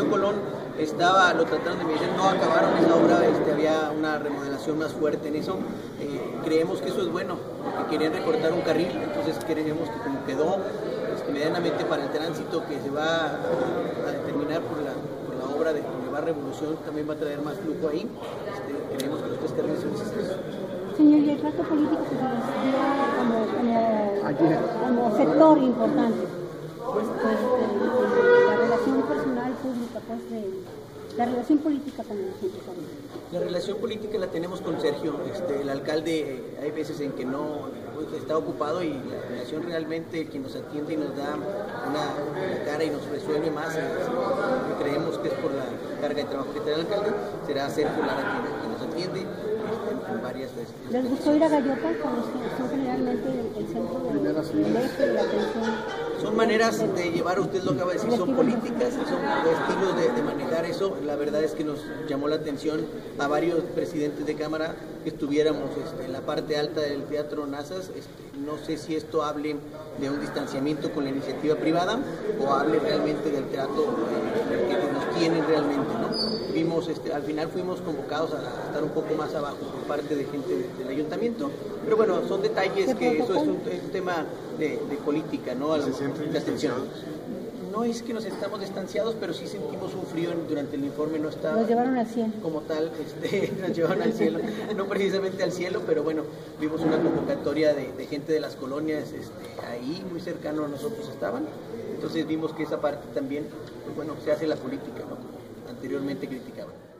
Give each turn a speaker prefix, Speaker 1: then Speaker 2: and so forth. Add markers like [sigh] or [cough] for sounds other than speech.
Speaker 1: Colón estaba, lo trataron de medir, no acabaron esa obra, este, había una remodelación más fuerte en eso. Eh, creemos que eso es bueno, porque querían recortar un carril, entonces creemos que como quedó este, medianamente para el tránsito que se va a, determinar por la, por la obra de Boulevard Revolución, también va a traer más flujo ahí. Este, creemos que los tres carriles son necesarios.
Speaker 2: Señor, y el trato político que se dio como, como, como sector importante, pues, pues, relación política con el gente
Speaker 1: La relación política la tenemos con Sergio, este, el alcalde, hay veces en que no pues, está ocupado y la relación realmente quien nos atiende y nos da una cara y nos resuelve más, eh, creemos que es por la carga de trabajo que tiene el alcalde, será Sergio Lara quien, quien nos atiende varias veces.
Speaker 2: ¿Les gustó ir a Gallopa son generalmente el, centro eje de la atención?
Speaker 1: Son maneras de llevar, usted lo acaba de decir, son políticas, son estilos de, manejar eso. La verdad es que nos llamó la atención a varios presidentes de Cámara que estuviéramos este, en la parte alta del Teatro Nazas. Este, no sé si esto hable de un distanciamiento con la iniciativa privada o hable realmente del trato eh, que nos tienen realmente. ¿no? Vimos, este, al final fuimos convocados a, estar un poco más abajo por parte de gente del ayuntamiento, pero bueno, son detalles que eso es un, es un tema de, de, política, ¿no? A lo, de atención no es que nos estamos distanciados, pero sí sentimos un frío durante el informe, no está...
Speaker 2: Nos llevaron al cielo.
Speaker 1: Como tal, este, [laughs] nos llevaron al cielo, no precisamente al cielo, pero bueno, vimos una convocatoria de, de gente de las colonias este, ahí, muy cercano a nosotros estaban, entonces vimos que esa parte también, pues bueno, se hace la política, ¿no? Anteriormente criticaban.